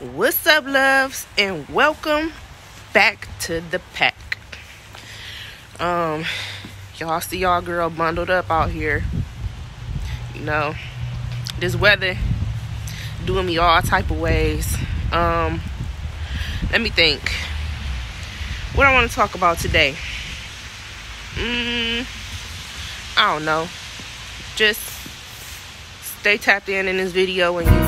What's up, loves, and welcome back to the pack. Um, y'all see y'all girl bundled up out here. You know, this weather doing me all type of ways. Um, let me think. What I want to talk about today? Mm, I don't know. Just stay tapped in in this video and you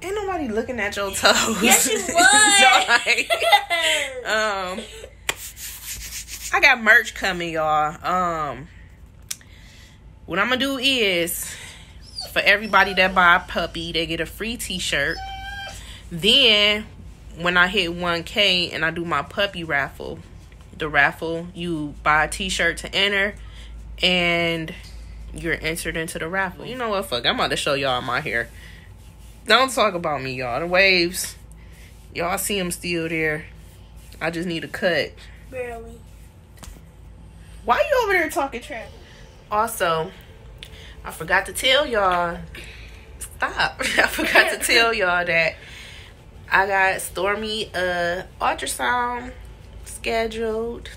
Ain't nobody looking at your toes. Yes, you would. um, I got merch coming, y'all. Um, what I'm gonna do is for everybody that buy a puppy, they get a free T-shirt. Then, when I hit 1K and I do my puppy raffle, the raffle you buy a T-shirt to enter, and you're entered into the raffle. You know what? Fuck, I'm about to show y'all my hair. Don't talk about me, y'all. The waves, y'all see them still there. I just need a cut. Barely. Why you over there talking trash? Also, I forgot to tell y'all. Stop! I forgot to tell y'all that I got Stormy a ultrasound scheduled.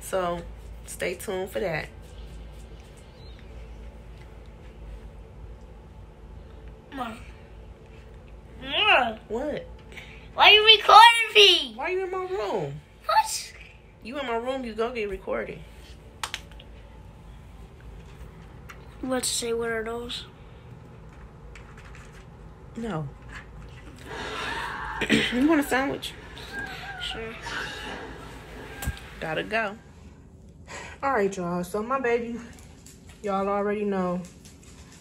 So stay tuned for that. What? Why are you recording me? Why are you in my room? What? You in my room? You go get recorded. Let's to say what are those? No. you want a sandwich? Sure. Gotta go. All right, y'all. So my baby, y'all already know,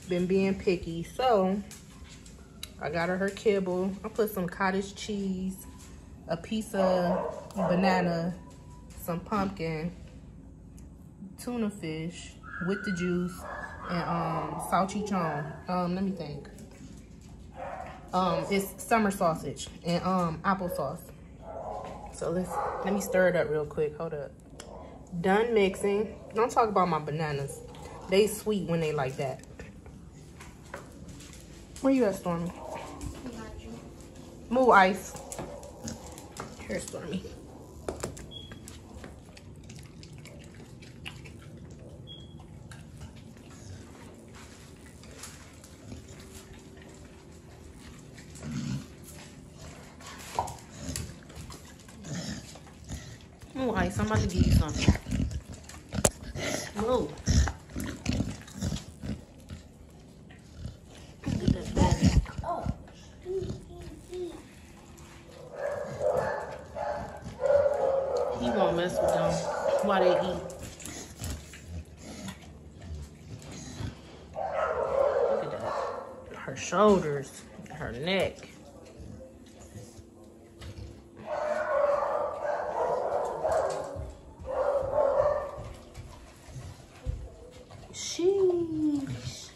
been being picky. So I got her her kibble. I put some cottage cheese, a piece of banana, some pumpkin, tuna fish with the juice, and um salchichon. Um, let me think. Um, it's summer sausage and um applesauce. So let's let me stir it up real quick. Hold up. Done mixing. Don't talk about my bananas. They sweet when they like that. Where you at, Stormy? Move ice. Here, Stormy. Move ice. I'm about to give you something. Move. Get that bag. He won't mess with them while they eat. Look at that. Her shoulders, her neck. Sheesh.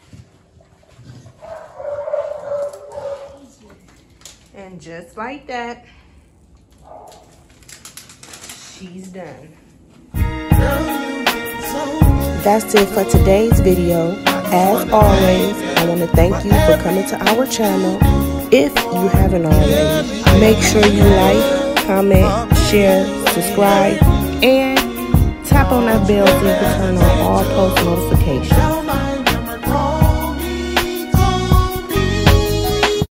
And just like that, she's done. That's it for today's video. As always, I want to thank you for coming to our channel. If you haven't already, make sure you like, comment, share, subscribe, and tap on that bell so you can turn on all post notifications.